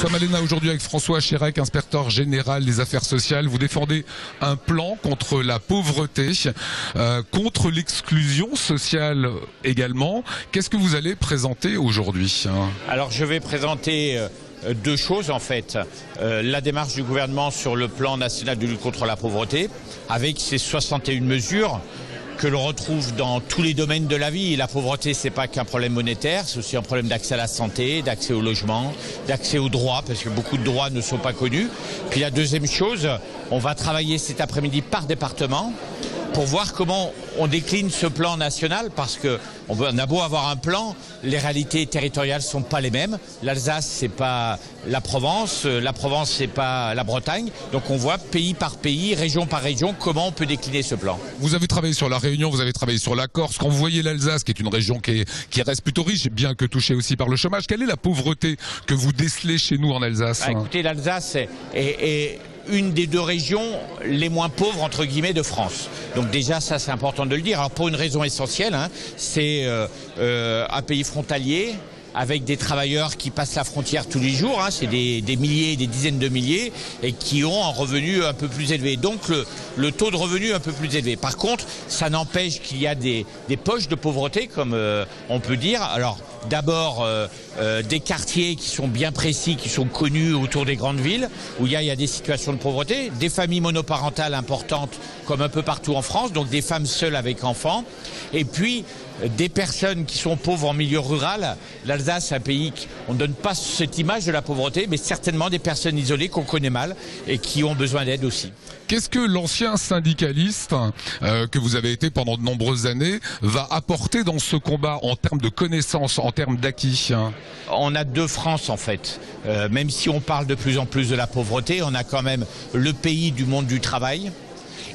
sommes à aujourd'hui avec François Chérec, inspecteur général des affaires sociales. Vous défendez un plan contre la pauvreté, euh, contre l'exclusion sociale également. Qu'est-ce que vous allez présenter aujourd'hui Alors je vais présenter euh, deux choses en fait. Euh, la démarche du gouvernement sur le plan national de lutte contre la pauvreté, avec ses 61 mesures que l'on retrouve dans tous les domaines de la vie. La pauvreté, c'est pas qu'un problème monétaire, c'est aussi un problème d'accès à la santé, d'accès au logement, d'accès aux droits, parce que beaucoup de droits ne sont pas connus. Puis la deuxième chose, on va travailler cet après-midi par département pour voir comment on décline ce plan national parce que on a beau avoir un plan, les réalités territoriales sont pas les mêmes. L'Alsace c'est pas la Provence, la Provence c'est pas la Bretagne. Donc on voit pays par pays, région par région comment on peut décliner ce plan. Vous avez travaillé sur la Réunion, vous avez travaillé sur la Corse. Quand vous voyez l'Alsace qui est une région qui, qui reste plutôt riche, bien que touchée aussi par le chômage, quelle est la pauvreté que vous décelez chez nous en Alsace ah, Écoutez, l'Alsace est, est une des deux régions les moins pauvres de France. Donc déjà ça c'est important de le dire. Alors pour une raison essentielle, hein, c'est euh, euh, un pays frontalier avec des travailleurs qui passent la frontière tous les jours, hein, c'est des, des, milliers, des dizaines de milliers, et qui ont un revenu un peu plus élevé. Donc le, taux de revenu un peu plus élevé. Par contre, ça n'empêche qu'il y a des, des, poches de pauvreté, comme euh, on peut dire. Alors d'abord euh, euh, des quartiers qui sont bien précis, qui sont connus autour des grandes villes, où il y, a, il y a des situations de pauvreté, des familles monoparentales importantes, comme un peu partout en France, donc des femmes seules avec enfants, et puis des personnes qui sont pauvres en milieu rural. L'Alsace, un pays qui, on ne donne pas cette image de la pauvreté, mais certainement des personnes isolées qu'on connaît mal et qui ont besoin d'aide aussi. Qu'est-ce que l'ancien syndicaliste euh, que vous avez été pendant de nombreuses années va apporter dans ce combat en termes de connaissances, en termes d'acquis On a deux France en fait. Euh, même si on parle de plus en plus de la pauvreté, on a quand même le pays du monde du travail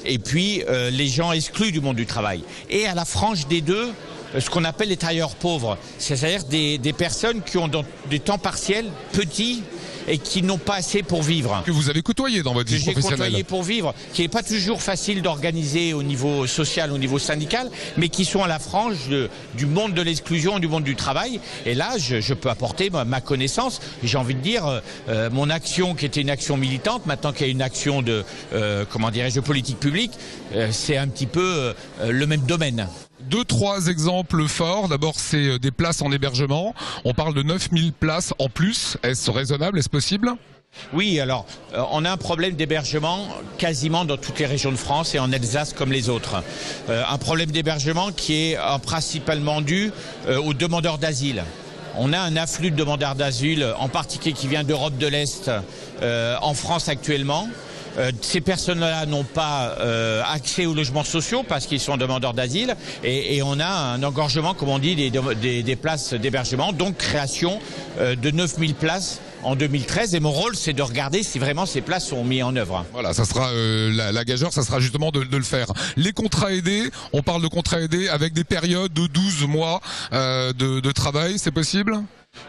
et puis euh, les gens exclus du monde du travail. Et à la frange des deux, ce qu'on appelle les travailleurs pauvres, c'est-à-dire des, des, personnes qui ont des temps partiels petits et qui n'ont pas assez pour vivre. Que vous avez côtoyé dans votre vie professionnelle. côtoyé pour vivre, qui n'est pas toujours facile d'organiser au niveau social, au niveau syndical, mais qui sont à la frange de, du monde de l'exclusion, du monde du travail. Et là, je, je peux apporter ma, ma connaissance. J'ai envie de dire, euh, mon action qui était une action militante, maintenant qu'il y a une action de, euh, comment dirais-je, de politique publique, euh, c'est un petit peu euh, le même domaine. Deux, trois exemples forts. D'abord, c'est des places en hébergement. On parle de 9000 places en plus. Est-ce raisonnable? Est-ce possible? Oui, alors euh, on a un problème d'hébergement quasiment dans toutes les régions de France et en Alsace comme les autres. Euh, un problème d'hébergement qui est euh, principalement dû euh, aux demandeurs d'asile. On a un afflux de demandeurs d'asile, en particulier qui vient d'Europe de l'Est, euh, en France actuellement. Euh, ces personnes-là n'ont pas euh, accès aux logements sociaux parce qu'ils sont demandeurs d'asile et, on a un engorgement, comme on dit, des, des, des places d'hébergement, donc création euh, de 9000 places en 2013 et mon rôle c'est de regarder si vraiment ces places sont mises en œuvre. Voilà, ça sera euh, la, la, gageure, ça sera justement de, de, le faire. Les contrats aidés, on parle de contrats aidés avec des périodes de 12 mois euh, de, de travail, c'est possible?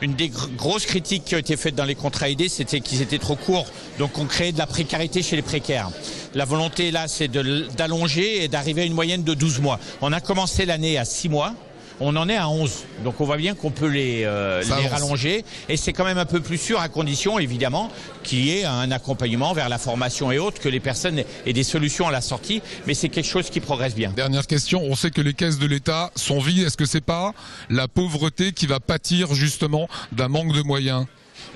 Une des grosses critiques qui ont été faites dans les contrats aidés, c'était qu'ils étaient trop courts. Donc on créait de la précarité chez les précaires. La volonté là, c'est d'allonger et d'arriver à une moyenne de 12 mois. On a commencé l'année à 6 mois on en est à 11. Donc on voit bien qu'on peut les, euh, les rallonger. Et c'est quand même un peu plus sûr à condition, évidemment, qu'il y ait un accompagnement vers la formation et autres, que les personnes aient des solutions à la sortie. Mais c'est quelque chose qui progresse bien. Dernière question, on sait que les caisses de l'État sont vides. Est-ce que c'est pas la pauvreté qui va pâtir justement d'un manque de moyens?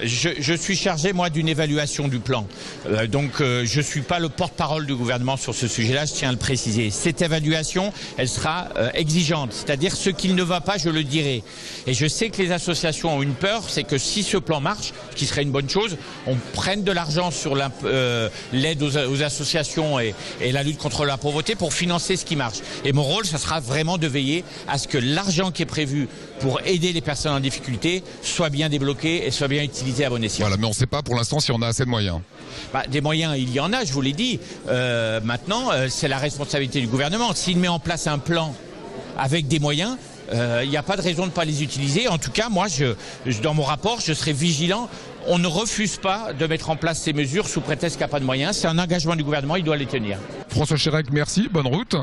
Je, je, suis chargé, moi, d'une évaluation du plan. Euh, donc, euh, je ne suis pas le porte-parole du gouvernement sur ce sujet-là, je tiens à le préciser. Cette évaluation, elle sera euh, exigeante, c'est-à-dire ce qu'il ne va pas, je le dirai. Et je sais que les associations ont une peur, c'est que si ce plan marche, ce qui serait une bonne chose, on prenne de l'argent sur euh, l'aide aux, aux, associations et, et, la lutte contre la pauvreté pour financer ce qui marche. Et mon rôle, ça sera vraiment de veiller à ce que l'argent qui est prévu pour aider les personnes en difficulté soit bien débloqué et soit bien utilisé à bon escient. Voilà, mais on ne sait pas pour l'instant si on a assez de moyens. Bah, des moyens, il y en a, je vous l'ai dit. Euh, maintenant, euh, c'est la responsabilité du gouvernement. S'il met en place un plan avec des moyens, il euh, n'y a pas de raison de ne pas les utiliser. En tout cas, moi, je, je, dans mon rapport, je serai vigilant. On ne refuse pas de mettre en place ces mesures sous prétexte qu'il n'y a pas de moyens. C'est un engagement du gouvernement, il doit les tenir. François Chirac, merci, bonne route.